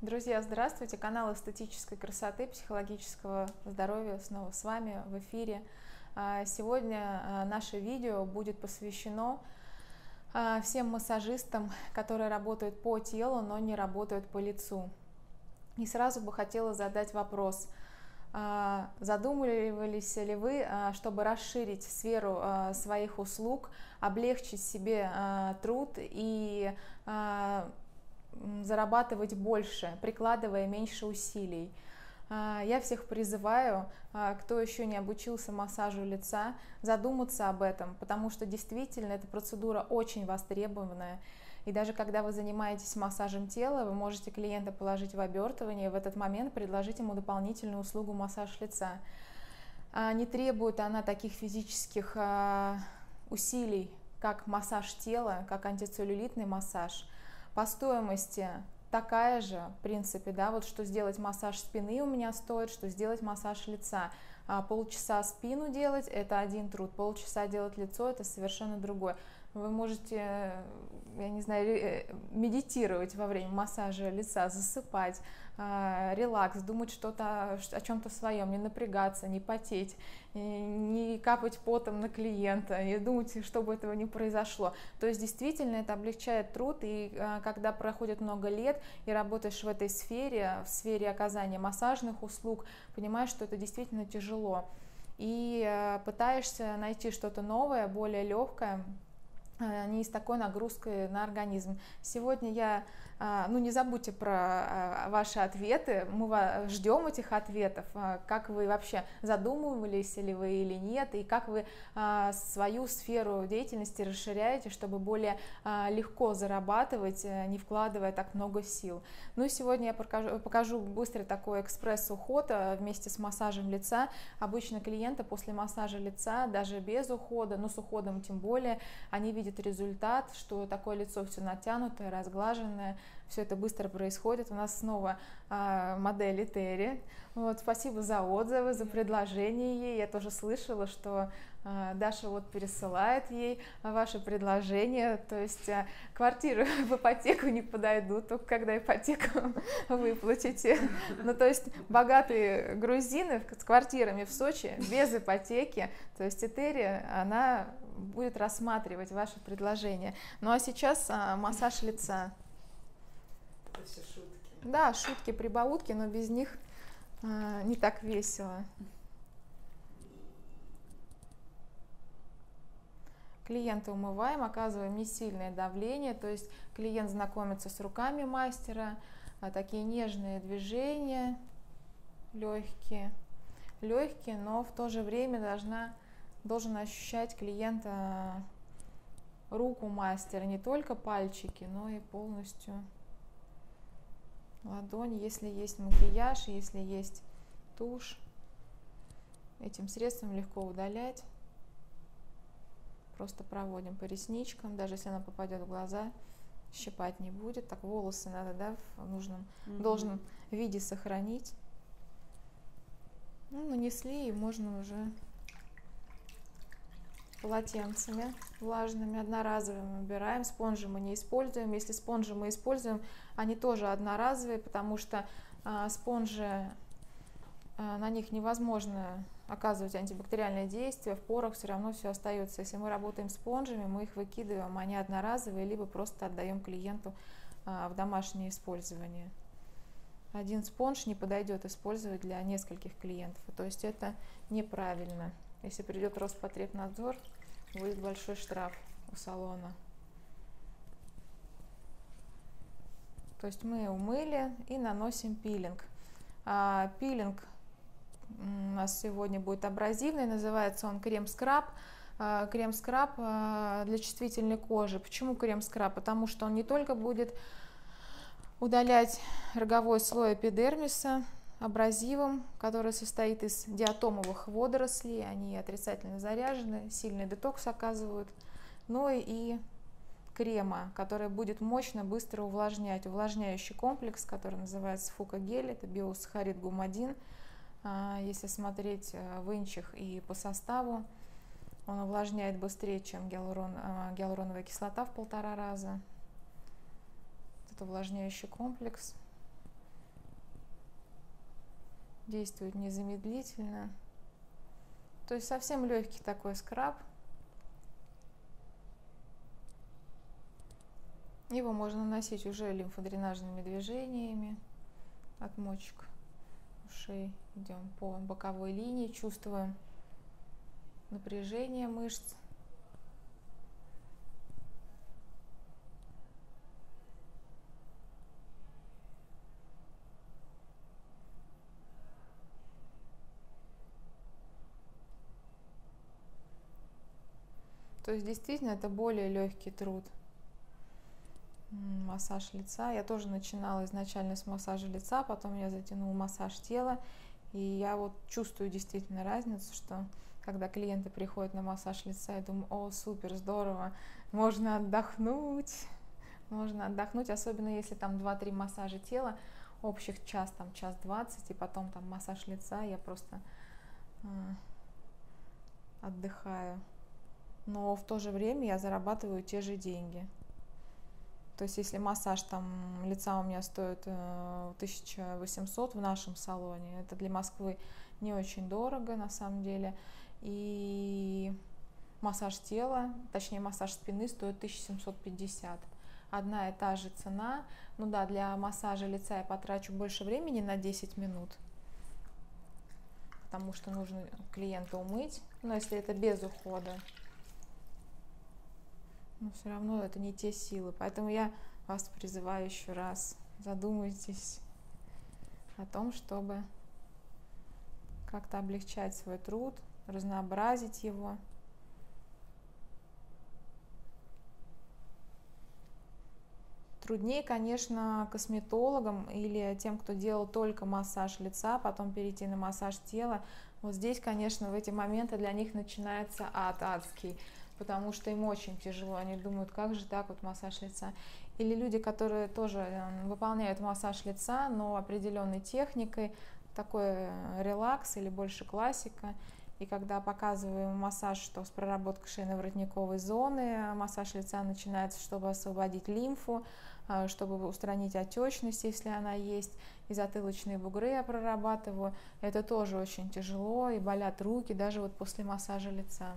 Друзья, здравствуйте! Канал эстетической красоты, психологического здоровья снова с вами в эфире. А, сегодня а, наше видео будет посвящено а, всем массажистам, которые работают по телу, но не работают по лицу. И сразу бы хотела задать вопрос. Задумывались ли вы, чтобы расширить сферу своих услуг, облегчить себе труд и зарабатывать больше, прикладывая меньше усилий. А, я всех призываю, а, кто еще не обучился массажу лица, задуматься об этом, потому что действительно эта процедура очень востребованная. И даже когда вы занимаетесь массажем тела, вы можете клиента положить в обертывание, в этот момент предложить ему дополнительную услугу массаж лица. А, не требует она таких физических усилий, как массаж тела, как антицеллюлитный массаж – по стоимости такая же, в принципе, да, вот что сделать массаж спины у меня стоит, что сделать массаж лица. А полчаса спину делать – это один труд, полчаса делать лицо – это совершенно другой. Вы можете, я не знаю, э, медитировать во время массажа лица, засыпать, релакс, думать что-то о чем-то своем, не напрягаться, не потеть, не капать потом на клиента, и думать, чтобы этого не произошло. То есть действительно это облегчает труд, и а, когда проходит много лет и работаешь в этой сфере, в сфере оказания массажных услуг, понимаешь, что это действительно тяжело. И а, пытаешься найти что-то новое, более легкое, не с такой нагрузкой на организм. Сегодня я а, ну, не забудьте про а, ваши ответы, мы ждем этих ответов, а, как вы вообще задумывались ли вы или нет, и как вы свою сферу деятельности расширяете, чтобы более легко зарабатывать, э, не вкладывая так много сил. Ну и сегодня я покажу, покажу быстрый такой экспресс-уход вместе с массажем лица. Обычно клиенты после массажа лица, даже без ухода, но с уходом тем более, они видят результат, что такое лицо все натянутое, разглаженное, все это быстро происходит. У нас снова а, модель Этери. Вот, спасибо за отзывы, за предложение ей. Я тоже слышала, что а, Даша вот пересылает ей ваше предложение, то есть а, квартиры в ипотеку не подойдут, только когда ипотеку выплатите. Ну, то есть богатые грузины с квартирами в Сочи без ипотеки, то есть Этери, она будет рассматривать ваше предложение. Ну а сейчас массаж лица. Это все шутки. Да, шутки, прибаутки, но без них а, не так весело. Клиента умываем, оказываем несильное давление, то есть клиент знакомится с руками мастера, а, такие нежные движения, легкие, легкие, но в то же время должна должен ощущать клиента руку мастера, не только пальчики, но и полностью ладонь, если есть макияж, если есть тушь. Этим средством легко удалять. Просто проводим по ресничкам, даже если она попадет в глаза, щипать не будет. Так волосы надо, да, в нужном, mm-hmm. должном виде сохранить. Ну, нанесли, и можно уже полотенцами влажными, одноразовыми убираем. Спонжи мы не используем. Если спонжи мы используем, они тоже одноразовые, потому что а, спонжи, а, на них невозможно оказывать антибактериальное действие, в порах все равно все остается. Если мы работаем спонжами, мы их выкидываем, они одноразовые, либо просто отдаем клиенту а, в домашнее использование. Один спонж не подойдет использовать для нескольких клиентов, то есть это неправильно. Если придет Роспотребнадзор, будет большой штраф у салона. То есть мы умыли и наносим пилинг. А, пилинг у нас сегодня будет абразивный, называется он крем-скраб. А, крем-скраб а, для чувствительной кожи. Почему крем-скраб? Потому что он не только будет удалять роговой слой эпидермиса, абразивом, который состоит из диатомовых водорослей, они отрицательно заряжены, сильный детокс оказывают, но и крема, который будет мощно, быстро увлажнять. Увлажняющий комплекс, который называется фукагель, это биосахарид гумадин. А, если смотреть э, в инчах и по составу, он увлажняет быстрее, чем гиалурон, а, гиалуроновая кислота в полтора раза. Это увлажняющий комплекс – действует незамедлительно. То есть совсем легкий такой скраб. Его можно наносить уже лимфодренажными движениями от мочек ушей. Идем по боковой линии, чувствуем напряжение мышц. То есть действительно это более легкий труд. Массаж лица. Я тоже начинала изначально с массажа лица, потом я затянула массаж тела. И я вот чувствую действительно разницу, что когда клиенты приходят на массаж лица, я думаю, о, супер, здорово, можно отдохнуть, можно отдохнуть, особенно если там 2-3 массажа тела, общих час, там час 20, и потом там массаж лица, я просто э, отдыхаю но в то же время я зарабатываю те же деньги. То есть если массаж там лица у меня стоит 1800 э, в нашем салоне, это для Москвы не очень дорого на самом деле. И массаж тела, точнее массаж спины стоит 1750. Одна и та же цена. Ну да, для массажа лица я потрачу больше времени на 10 минут, потому что нужно клиента умыть. Но если это без ухода, но все равно это не те силы. Поэтому я вас призываю еще раз, задумайтесь о том, чтобы как-то облегчать свой труд, разнообразить его. Труднее, конечно, косметологам или тем, кто делал только массаж лица, потом перейти на массаж тела. Вот здесь, конечно, в эти моменты для них начинается ад адский потому что им очень тяжело, они думают, как же так вот массаж лица. Или люди, которые тоже э, выполняют массаж лица, но определенной техникой, такой э, релакс или больше классика. И когда показываем массаж, что с проработкой шейно-воротниковой зоны, массаж лица начинается, чтобы освободить лимфу, э, чтобы устранить отечность, если она есть, и затылочные бугры я прорабатываю. Это тоже очень тяжело, и болят руки даже вот после массажа лица.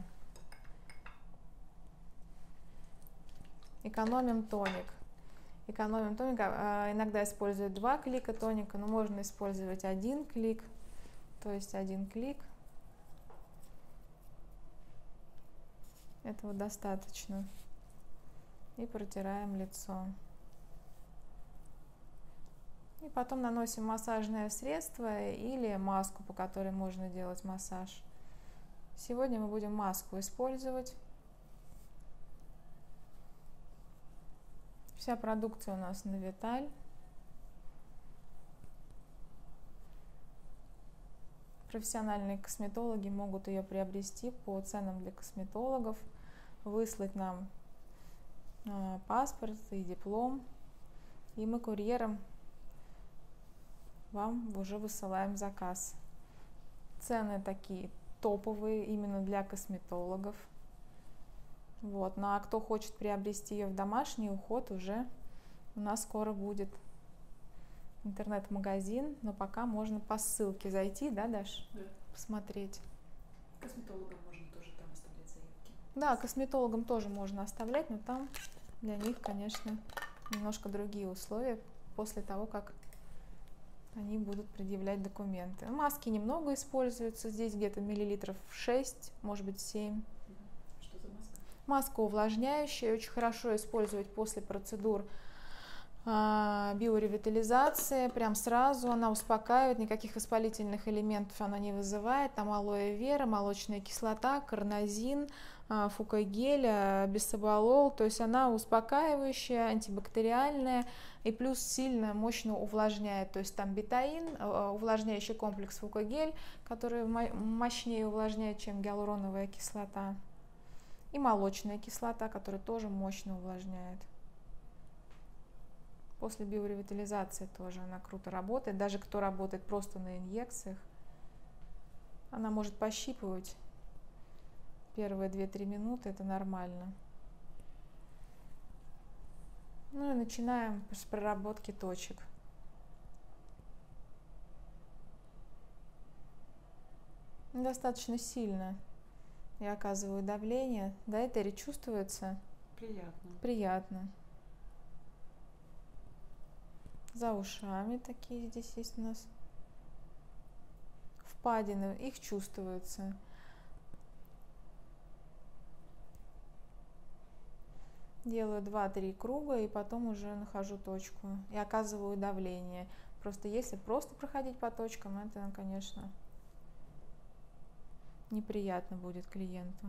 Экономим тоник. Экономим тоник. А, иногда используют два клика тоника, но можно использовать один клик. То есть один клик. Этого достаточно. И протираем лицо. И потом наносим массажное средство или маску, по которой можно делать массаж. Сегодня мы будем маску использовать. Вся продукция у нас на Виталь. Профессиональные косметологи могут ее приобрести по ценам для косметологов, выслать нам а, паспорт и диплом, и мы курьером вам уже высылаем заказ. Цены такие топовые именно для косметологов – вот. Ну а кто хочет приобрести ее в домашний уход, уже у нас скоро будет интернет-магазин, но пока можно по ссылке зайти, да, Даш? Да. Посмотреть. Косметологам можно тоже там оставлять заявки. Да, косметологам тоже можно оставлять, но там для них, конечно, немножко другие условия после того, как они будут предъявлять документы. Маски немного используются, здесь где-то миллилитров 6, может быть 7. Маска увлажняющая, очень хорошо использовать после процедур а, биоревитализации, прям сразу она успокаивает, никаких воспалительных элементов она не вызывает, там алоэ вера, молочная кислота, карнозин, а, фукогель, а, бисоболол, то есть она успокаивающая, антибактериальная и плюс сильно, мощно увлажняет, то есть там бетаин, увлажняющий комплекс фукогель, который мощнее увлажняет, чем гиалуроновая кислота и молочная кислота, которая тоже мощно увлажняет. После биоревитализации тоже она круто работает. Даже кто работает просто на инъекциях, она может пощипывать первые 2-3 минуты, это нормально. Ну и начинаем с проработки точек. Достаточно сильно я оказываю давление. Да, Этери чувствуется? Приятно. Приятно. За ушами такие здесь есть у нас. Впадины, их чувствуется. Делаю 2-3 круга и потом уже нахожу точку и оказываю давление. Просто если просто проходить по точкам, это, конечно, неприятно будет клиенту.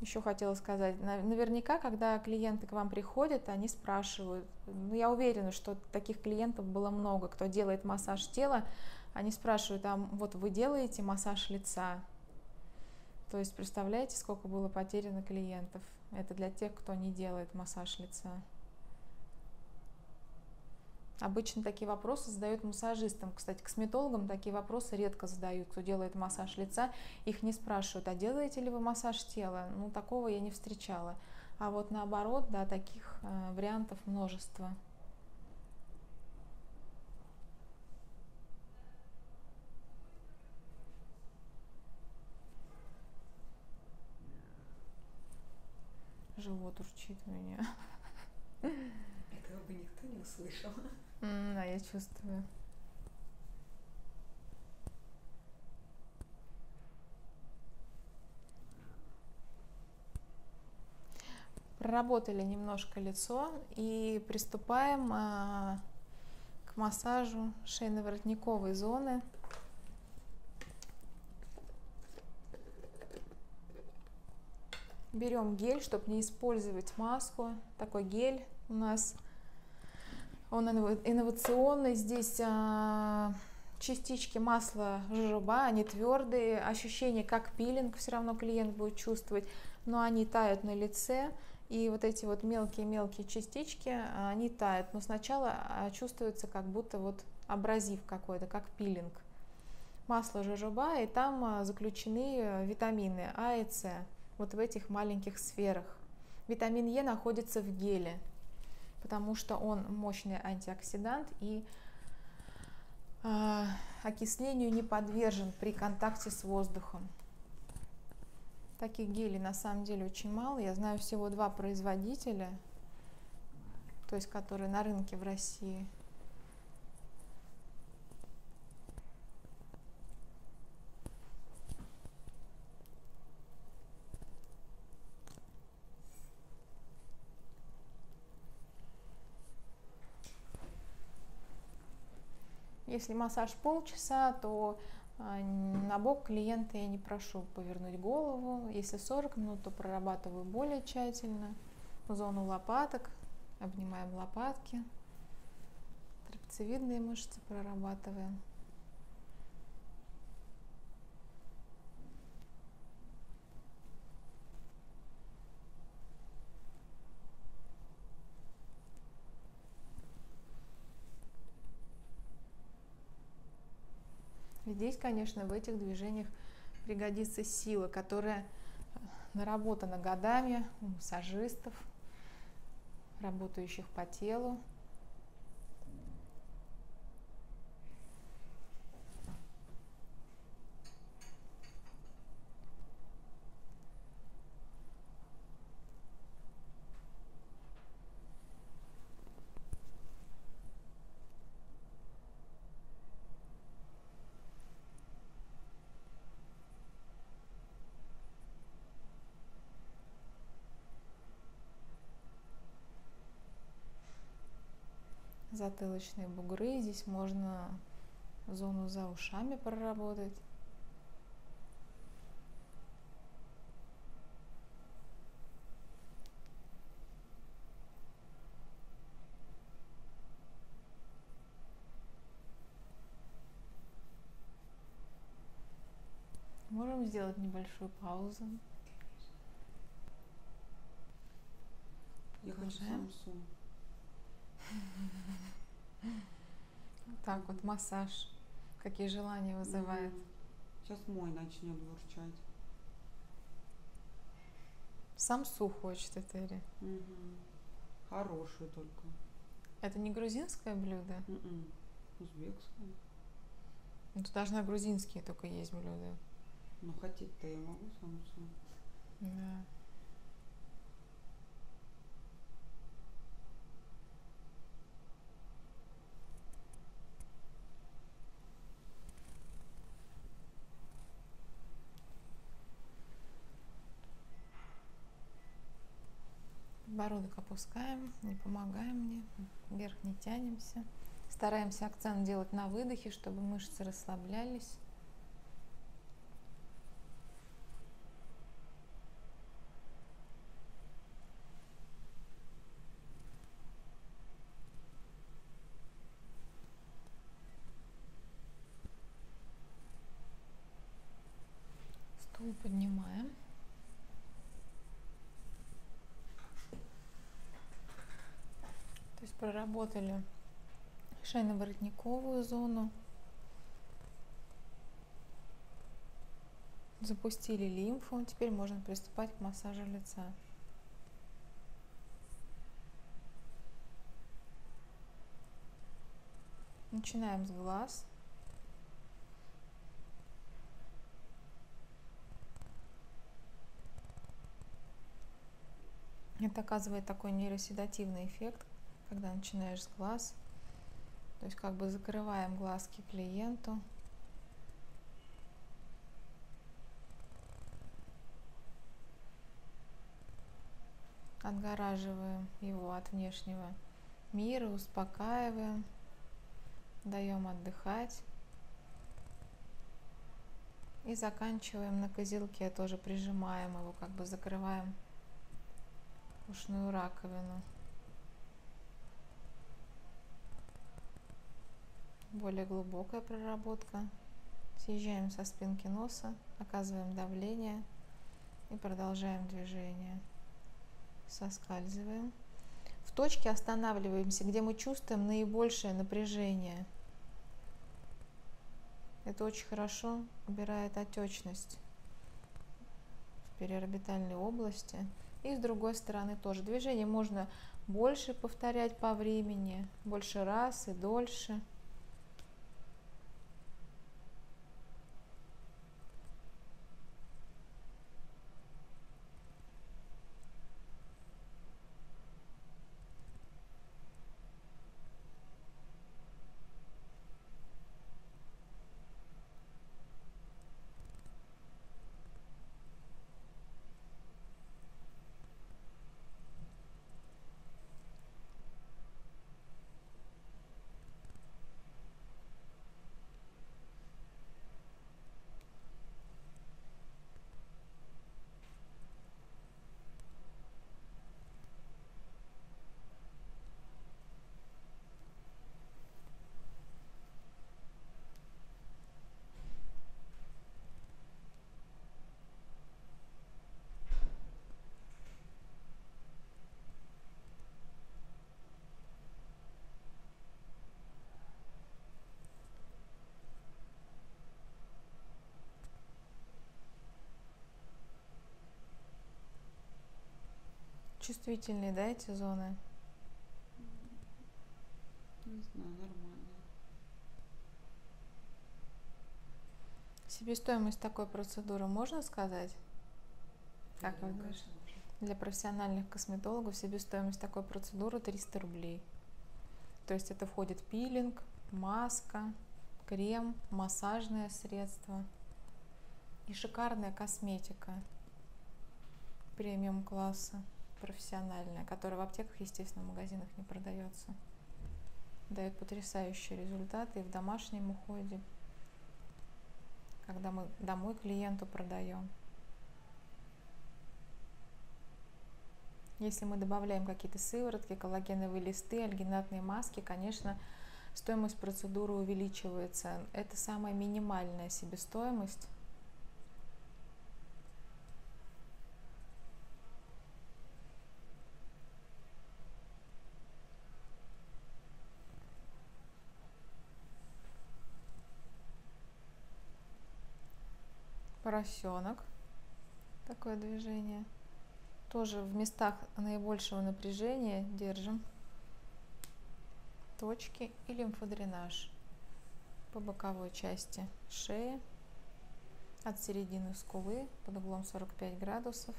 Еще хотела сказать, наверняка, когда клиенты к вам приходят, они спрашивают, ну я уверена, что таких клиентов было много, кто делает массаж тела, они спрашивают, а вот вы делаете массаж лица? То есть представляете, сколько было потеряно клиентов? Это для тех, кто не делает массаж лица. Обычно такие вопросы задают массажистам. Кстати, косметологам такие вопросы редко задают, кто делает массаж лица. Их не спрашивают, а делаете ли вы массаж тела? Ну, такого я не встречала. А вот наоборот, да, таких э, вариантов множество. Живот урчит у меня. Этого бы никто не услышал. Mm, да, я чувствую. Проработали немножко лицо и приступаем а, к массажу шейно-воротниковой зоны. Берем гель, чтобы не использовать маску. Такой гель у нас он инновационный. Здесь а, частички масла жожоба, они твердые, ощущение как пилинг все равно клиент будет чувствовать, но они тают на лице, и вот эти вот мелкие-мелкие частички, а, они тают, но сначала а, чувствуется как будто вот абразив какой-то, как пилинг. Масло жожоба, и там заключены витамины А и С, вот в этих маленьких сферах. Витамин Е находится в геле, потому что он мощный антиоксидант и э, окислению не подвержен при контакте с воздухом. Таких гелей на самом деле очень мало. Я знаю всего два производителя, то есть которые на рынке в России – Если массаж полчаса, то а, на бок клиента я не прошу повернуть голову. Если 40 минут, то прорабатываю более тщательно зону лопаток, обнимаем лопатки, трапециевидные мышцы прорабатываем. Здесь, конечно, в этих движениях пригодится сила, которая наработана годами у массажистов, работающих по телу. Затылочные бугры. Здесь можно зону за ушами проработать. Можем сделать небольшую паузу. Я хочу Так вот, массаж. Какие желания вызывает. Сейчас мой начнет бурчать. Сам сух хочет Этери. Угу. Хорошую только. Это не грузинское блюдо? М-м. Узбекскую. Ну, Тут должна грузинские только есть блюда. Ну, хотеть-то я могу сам сам. Да. Подбородок опускаем, не помогаем мне, вверх не тянемся. Стараемся акцент делать на выдохе, чтобы мышцы расслаблялись. Стул поднимаем. То есть проработали шейно-воротниковую зону, запустили лимфу, теперь можно приступать к массажу лица. Начинаем с глаз. Это оказывает такой нейроседативный эффект, когда начинаешь с глаз. То есть как бы закрываем глазки клиенту. Отгораживаем его от внешнего мира, успокаиваем, даем отдыхать. И заканчиваем на козелке, тоже прижимаем его, как бы закрываем ушную раковину. Более глубокая проработка. Съезжаем со спинки носа, оказываем давление и продолжаем движение. Соскальзываем. В точке останавливаемся, где мы чувствуем наибольшее напряжение. Это очень хорошо убирает отечность в переорбитальной области. И с другой стороны тоже. Движение можно больше повторять по времени, больше раз и дольше. Чувствительные, да, эти зоны? Не знаю, нормально. Себестоимость такой процедуры можно сказать? Как Да, вы думаете? конечно, можно. Для профессиональных косметологов себестоимость такой процедуры 300 рублей. То есть это входит пилинг, маска, крем, массажное средство и шикарная косметика премиум класса, профессиональная, которая в аптеках, естественно, в магазинах не продается. Дает потрясающие результаты и в домашнем уходе, когда мы домой клиенту продаем. Если мы добавляем какие-то сыворотки, коллагеновые листы, альгинатные маски, конечно, стоимость процедуры увеличивается. Это самая минимальная себестоимость. Поросенок. Такое движение. Тоже в местах наибольшего напряжения держим точки и лимфодренаж по боковой части шеи от середины скулы под углом 45 градусов.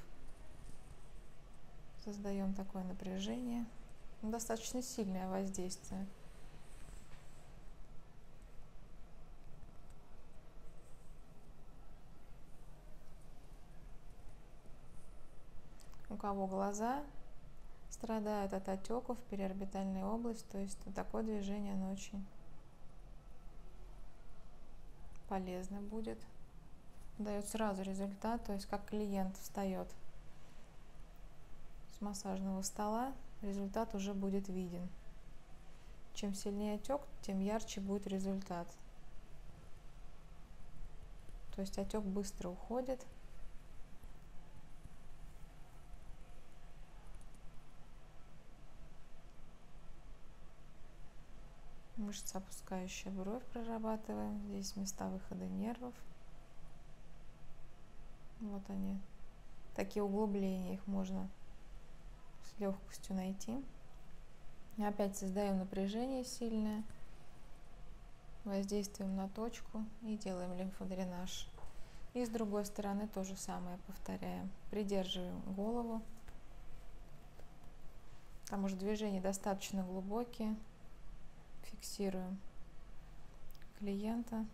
Создаем такое напряжение. Достаточно сильное воздействие. Кого глаза страдают от отеков переорбитальной области, то есть такое движение оно очень полезно будет дает сразу результат, то есть как клиент встает с массажного стола, результат уже будет виден. Чем сильнее отек, тем ярче будет результат. То есть отек быстро уходит. Мышца, опускающая бровь, прорабатываем. Здесь места выхода нервов. Вот они. Такие углубления, их можно с легкостью найти. Опять создаем напряжение сильное, воздействуем на точку и делаем лимфодренаж. И с другой стороны то же самое повторяем. Придерживаем голову, потому что движения достаточно глубокие. Фиксируем клиента.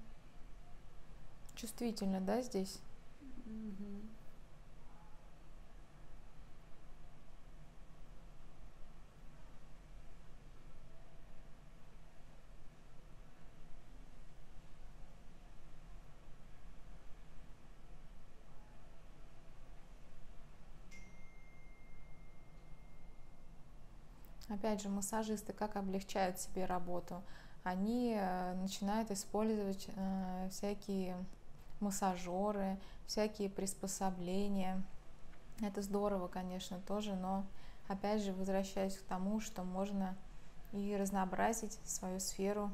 Чувствительно, да, здесь? Опять же, массажисты как облегчают себе работу? Они э, начинают использовать э, всякие массажеры, всякие приспособления. Это здорово, конечно, тоже, но опять же возвращаясь к тому, что можно и разнообразить свою сферу,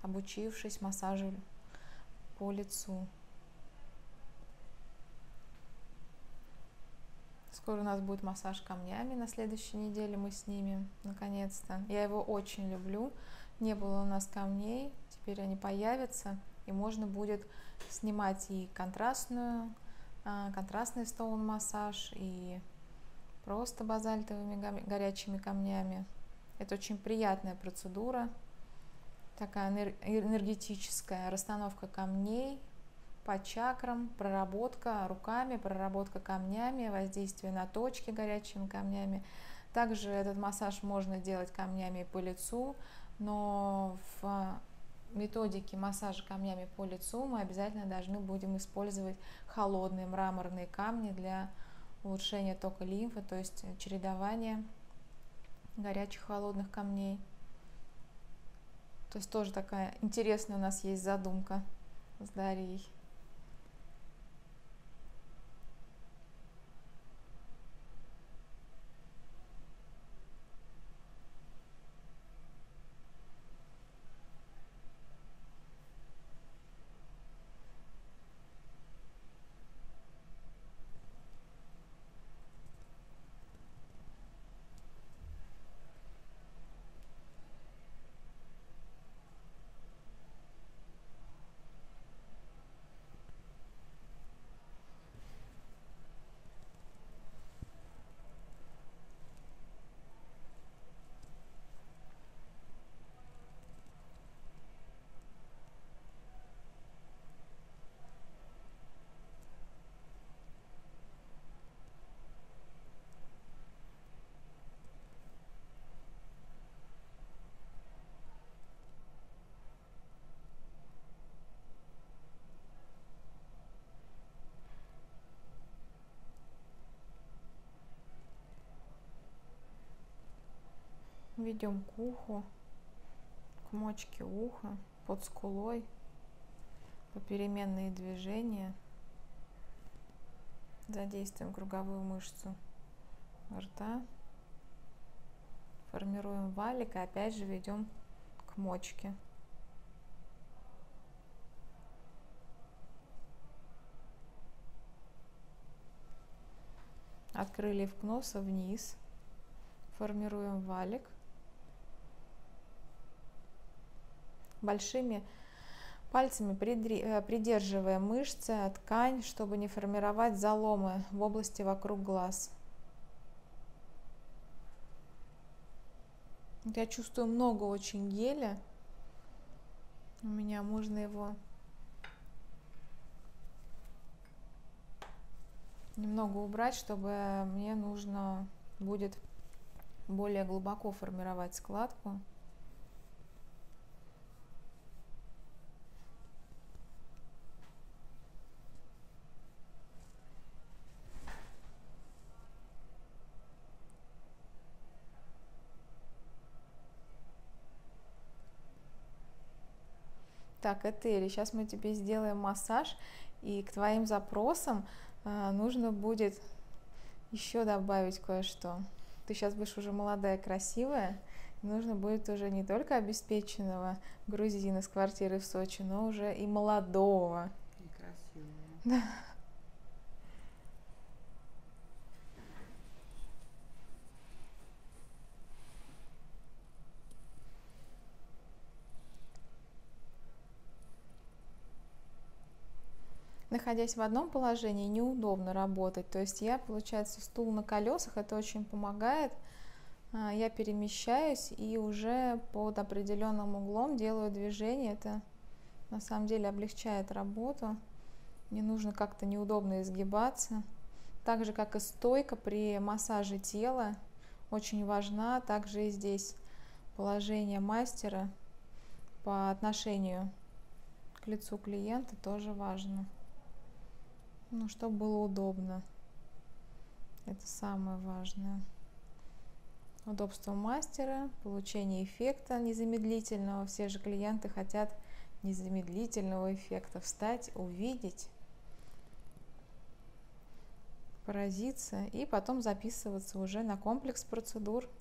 обучившись массажу по лицу. Скоро у нас будет массаж камнями на следующей неделе, мы снимем, наконец-то. Я его очень люблю. Не было у нас камней, теперь они появятся и можно будет снимать и контрастную, а, контрастный стоун массаж, и просто базальтовыми горячими камнями. Это очень приятная процедура, такая энергетическая расстановка камней по чакрам, проработка руками, проработка камнями, воздействие на точки горячими камнями. Также этот массаж можно делать камнями по лицу, но в методики массажа камнями по лицу мы обязательно должны будем использовать холодные мраморные камни для улучшения тока лимфы, то есть чередование горячих холодных камней. То есть тоже такая интересная у нас есть задумка с Дарьей. Ведем к уху, к мочке уха, под скулой, попеременные движения. Задействуем круговую мышцу рта. Формируем валик и опять же ведем к мочке. от крыльев к носу вниз. Формируем валик. Большими пальцами э, придерживая мышцы, ткань, чтобы не формировать заломы в области вокруг глаз. Я чувствую много очень геля. У меня можно его немного убрать, чтобы мне нужно будет более глубоко формировать складку. Так, Этери, сейчас мы тебе сделаем массаж, и к твоим запросам э, нужно будет еще добавить кое-что. Ты сейчас будешь уже молодая, красивая, нужно будет уже не только обеспеченного грузина с квартиры в Сочи, но уже и молодого. И красивого. Да. Находясь в одном положении, неудобно работать. То есть я, получается, стул на колесах, это очень помогает. А, я перемещаюсь и уже под определенным углом делаю движение. Это на самом деле облегчает работу. Не нужно как-то неудобно изгибаться. Так же, как и стойка при массаже тела, очень важна. Также и здесь положение мастера по отношению к лицу клиента тоже важно. Ну, чтобы было удобно. Это самое важное. Удобство мастера, получение эффекта незамедлительного. Все же клиенты хотят незамедлительного эффекта. Встать, увидеть, поразиться и потом записываться уже на комплекс процедур –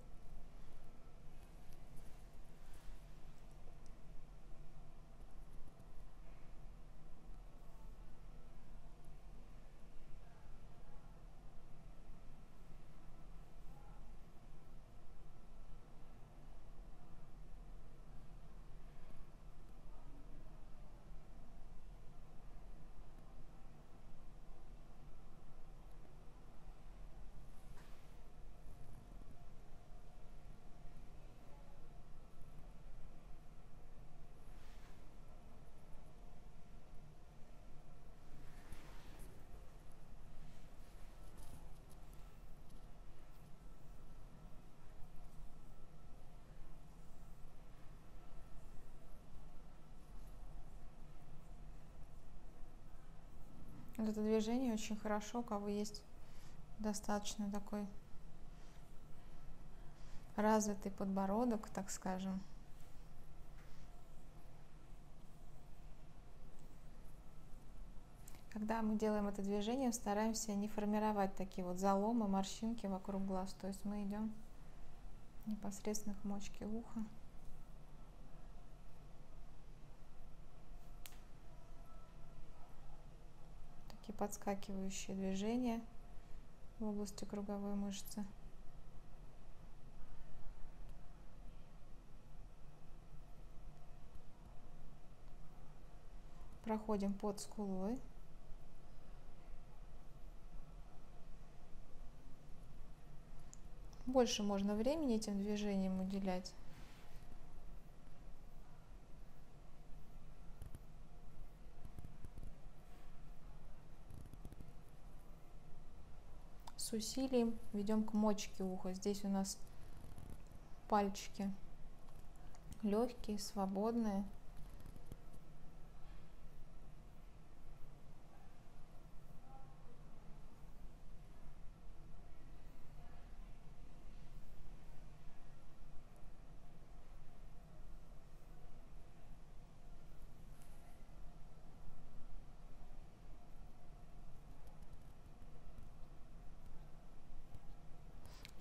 это движение очень хорошо, у кого есть достаточно такой развитый подбородок, так скажем. Когда мы делаем это движение, стараемся не формировать такие вот заломы, морщинки вокруг глаз. То есть мы идем непосредственно к мочке уха. Такие подскакивающие движения в области круговой мышцы. Проходим под скулой. Больше можно времени этим движением уделять. С усилием ведем к мочке уха. Здесь у нас пальчики легкие, свободные.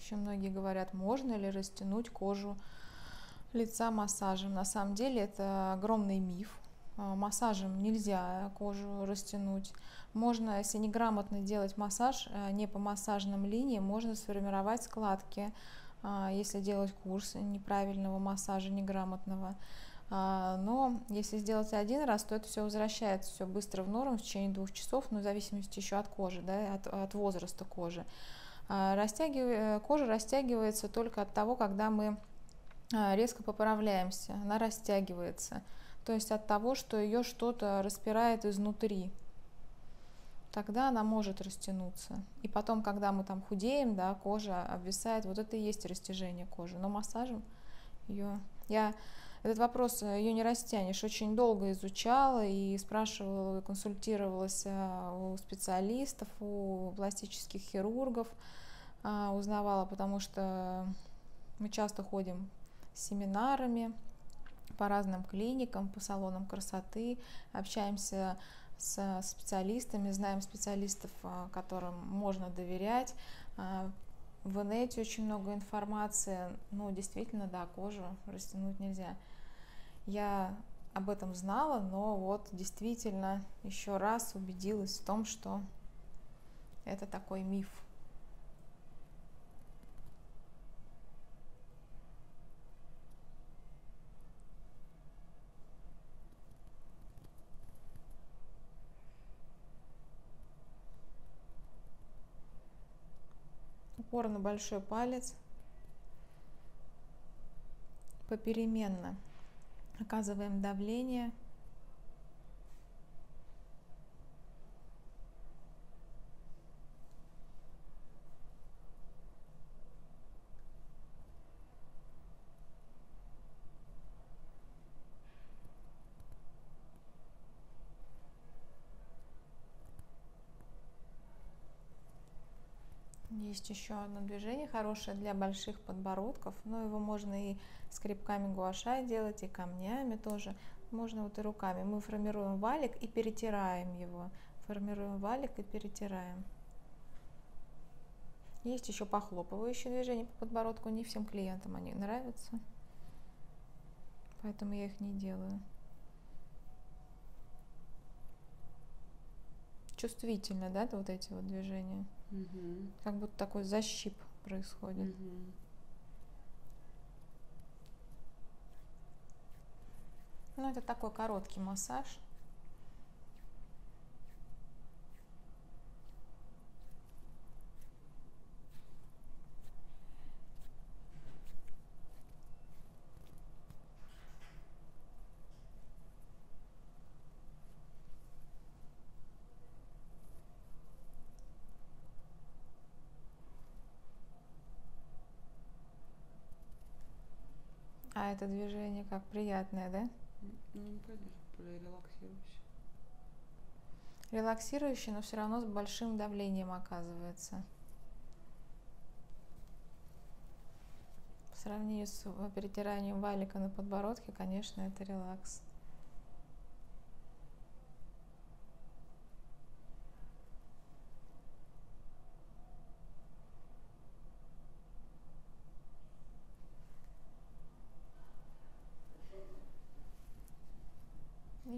Еще многие говорят, можно ли растянуть кожу лица массажем. На самом деле это огромный миф. а, массажем нельзя кожу растянуть. Можно, если неграмотно делать массаж, а, не по массажным линиям, можно сформировать складки, а, если делать курс неправильного массажа, неграмотного. Но если сделать один раз, то это все возвращается все быстро в норму в течение двух часов, но в зависимости еще от кожи, да, от, от возраста кожи. Растягив... Кожа растягивается только от того, когда мы резко поправляемся, она растягивается то есть от того, что ее что-то распирает изнутри. Тогда она может растянуться. И потом, когда мы там худеем, да, кожа обвисает, вот это и есть растяжение кожи. Но массажем ее... Я этот вопрос э, ее не растянешь. Очень долго изучала и спрашивала, консультировалась э, у специалистов, у пластических хирургов, а, узнавала, потому что мы часто ходим с семинарами, по разным клиникам, по салонам красоты, общаемся с специалистами, знаем специалистов, которым можно доверять. В инете очень много информации, ну, действительно, да, кожу растянуть нельзя. Я об этом знала, но вот действительно еще раз убедилась в том, что это такой миф. упор на большой палец, попеременно оказываем давление – Есть еще одно движение хорошее для больших подбородков, но его можно и скребками гуаша делать, и камнями тоже. Можно вот и руками. Мы формируем валик и перетираем его. Формируем валик и перетираем. Есть еще похлопывающие движения по подбородку. Не всем клиентам они нравятся. Поэтому я их не делаю. Чувствительно, да, вот эти вот движения? Угу. Как будто такой защип происходит. Угу. Ну, это такой короткий массаж. А это движение как приятное, да? Ну, конечно, релаксирующее. Релаксирующее, но все равно с большим давлением оказывается. В сравнении с перетиранием валика на подбородке, конечно, это релакс.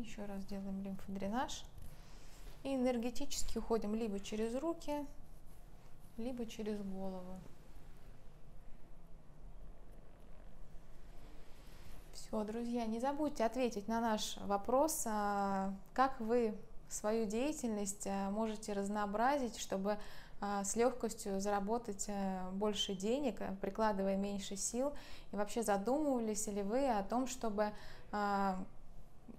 Еще раз делаем лимфодренаж. И энергетически уходим либо через руки, либо через голову. Все, друзья, не забудьте ответить на наш вопрос, а, как вы свою деятельность а, можете разнообразить, чтобы а, с легкостью заработать больше денег, прикладывая меньше сил. И вообще задумывались ли вы о том, чтобы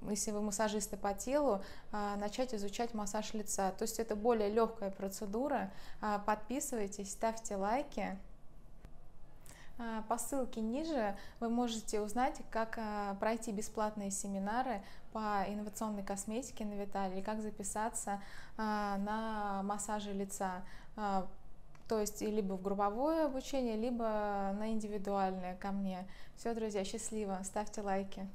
если вы массажисты по телу, а, начать изучать массаж лица. То есть это более легкая процедура. А, подписывайтесь, ставьте лайки. А, по ссылке ниже вы можете узнать, как пройти бесплатные семинары по инновационной косметике на Витале и как записаться на массаже лица. То есть либо в групповое обучение, либо на индивидуальное ко мне. Все, друзья, счастливо, ставьте лайки.